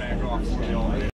back off.